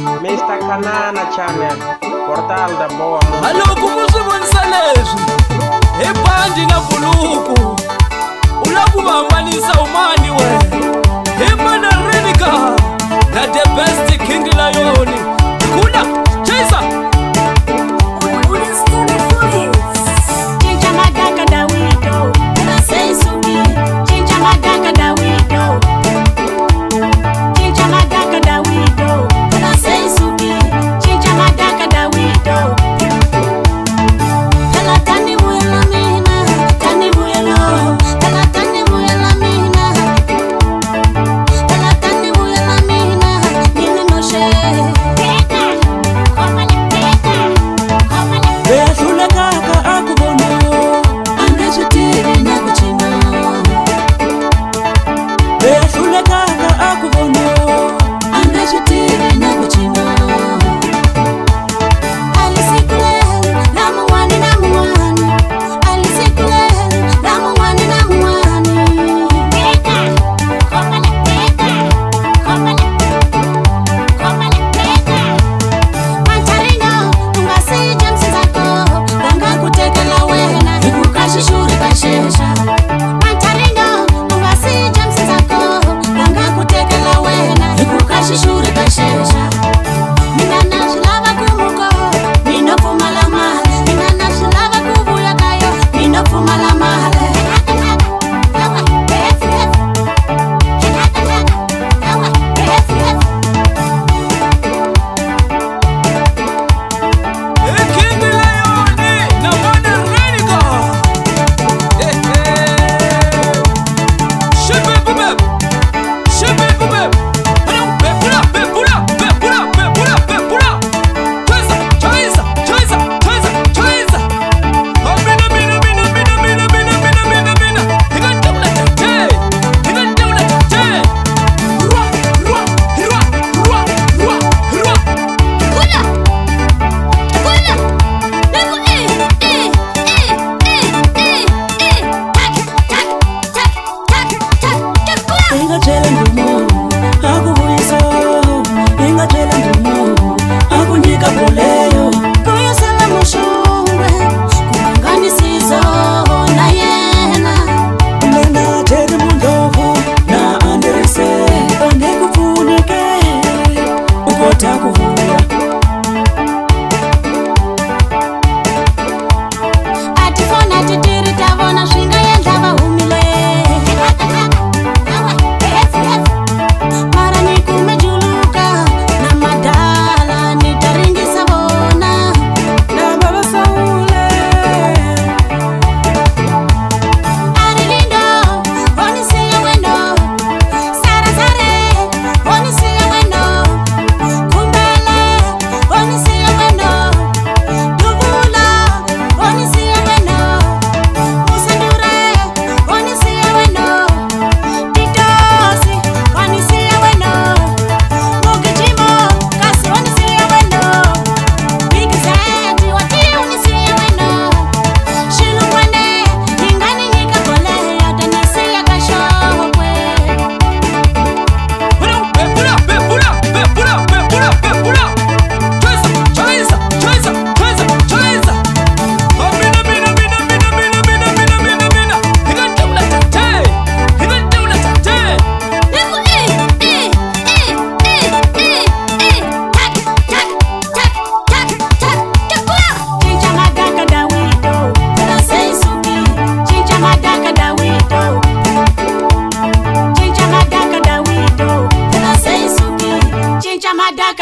mr kanana chamen portal da boa alo kumusivonisa leswi hi bandi na buluku ingatele ndumi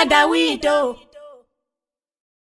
Ẹ gbà wíìdò.